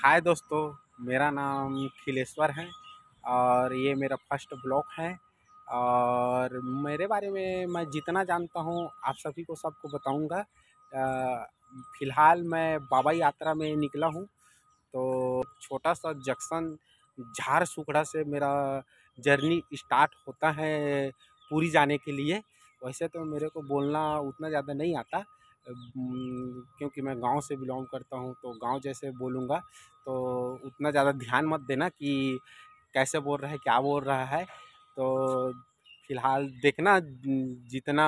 हाय दोस्तों, मेरा नाम खिलेश्वर है और ये मेरा फ़र्स्ट ब्लॉग है और मेरे बारे में मैं जितना जानता हूँ, आप सभी को सबको बताऊँगा। फ़िलहाल मैं बाबा यात्रा में निकला हूँ तो छोटा सा जंक्शन झार सुखड़ा से मेरा जर्नी स्टार्ट होता है पूरी जाने के लिए। वैसे तो मेरे को बोलना उतना ज़्यादा नहीं आता क्योंकि मैं गाँव से बिलोंग करता हूँ तो गाँव जैसे बोलूँगा तो उतना ज़्यादा ध्यान मत देना कि कैसे बोल रहा है, क्या बोल रहा है। तो फ़िलहाल देखना, जितना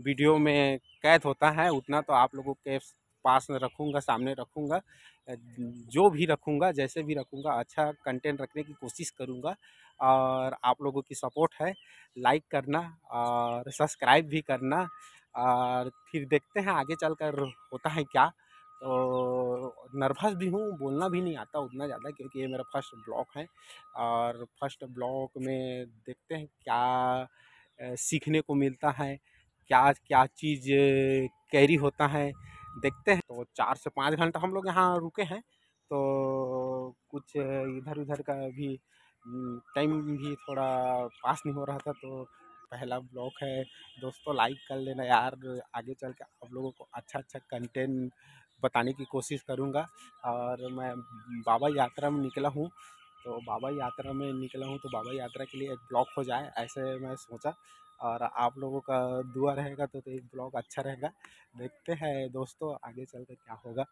वीडियो में कैद होता है, उतना तो आप लोगों के पास में रखूँगा, सामने रखूँगा। जो भी रखूँगा, जैसे भी रखूँगा अच्छा कंटेंट रखने की कोशिश करूँगा, और आप लोगों की सपोर्ट है। लाइक करना और सब्सक्राइब भी करना और फिर देखते हैं आगे चल कर होता है क्या। तो नर्वस भी हूँ, बोलना भी नहीं आता उतना ज़्यादा क्योंकि ये मेरा फ़र्स्ट ब्लॉग है। और फ़र्स्ट ब्लॉग में देखते हैं क्या सीखने को मिलता है, क्या क्या चीज़ कैरी होता है, देखते हैं। तो चार से पाँच घंटा हम लोग यहाँ रुके हैं। तो कुछ इधर उधर का भी टाइम भी थोड़ा पास नहीं हो रहा था तो पहला ब्लॉग है दोस्तों लाइक कर लेना यार आगे चल के आप लोगों को अच्छा अच्छा कंटेंट बताने की कोशिश करूँगा। और मैं बाबा यात्रा में निकला हूँ तो बाबा यात्रा में निकला हूँ तो बाबा यात्रा के लिए एक ब्लॉग हो जाए ऐसे मैं सोचा। और आप लोगों का दुआ रहेगा तो, तो एक ब्लॉग अच्छा रहेगा। देखते हैं दोस्तों आगे चल कर क्या होगा।